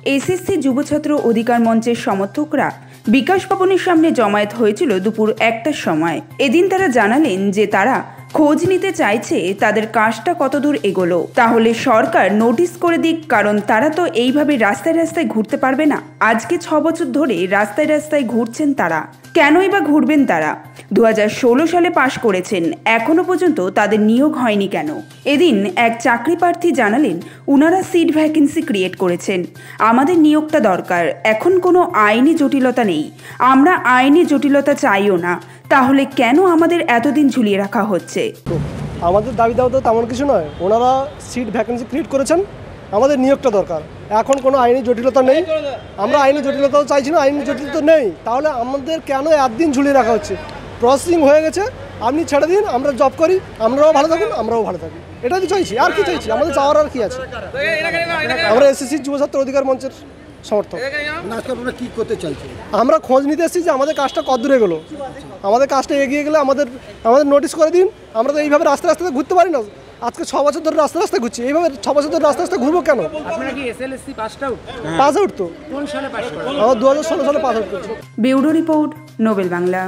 SSC যুবছাত্র অধিকার মঞ্চের সমর্থকরা বিকাশ ভবনের সামনে জমায়েত হয়েছিল দুপুর একটার সময়। এদিন তারা জানালেন যে তারা খোঁজ নিতে চাইছে তাদের কাজটা কতদূর এগোলো। তাহলে সরকার নোটিশ করে দিক, কারণ তারা তো এইভাবে রাস্তায় রাস্তায় ঘুরতে পারবে না। আজকে ছ বছর ধরে রাস্তায় রাস্তায় ঘুরছেন তারা। কেনই বা ঘুরবেন তারা? দু হাজার ষোলো সালে পাশ করেছেন। এখনও পর্যন্ত তাদের নিয়োগ হয়নি কেন? এদিন এক চাকরি প্রার্থী জানালেন, উনারা সিট ভ্যাকেন্সি ক্রিয়েট করেছেন। আমাদের নিয়োগটা দরকার, এখন কোনো আইনি জটিলতা নেই। আমরা আইনি জটিলতা চাইও না। তাহলে কেন আমাদের এতদিন ঝুলিয়ে রাখা হচ্ছে? আমাদের দাবি দাওয়া তো তেমন কিছু নয়। ওনারা সিট ভ্যাকেন্সি ক্রিয়েট করেছেন, আমাদের নিয়োগটা দরকার। এখন কোনো আইনি জটিলতা নেই। আমরা আইনি জটিলতাও চাইছি না, আইনি জটিলতা নেই। তাহলে আমাদের কেন একদিন ঝুলিয়ে রাখা হচ্ছে? প্রসেসিং হয়ে গেছে আপনি ছেড়ে দিন আমরা জব করি আমরাও ভালো থাকুন আমরাও ভালো থাকি এটাই তো চাইছি আর কি চাইছি? আমাদের চাওয়ার আর কি আছে? আমরা এসএসসি যুবছাত্র অধিকার মঞ্চের সমর্থক। আজকে আপনারা কি করতে আমরা খোঁজ নিতে এসেছি যে আমাদের কাজটা কত দূরে গেলো আমাদের কাজটা এগিয়ে গেলে আমাদের আমাদের নোটিশ করে দিন আমরা তো এইভাবে রাস্তা রাস্তাতে ঘুরতে পারি না। আজকে ছ বছর ধরে রাস্তা রাস্তায় ঘুরছি এইভাবে ছ বছর ধরে রাস্তা রাস্তায় ঘুরবো কেন? পাস আউট তো। কোন সালে পাস করেন আমার দু হাজার ষোলো সালে পাস আউট করছি। Bureau report Nobel Bangla.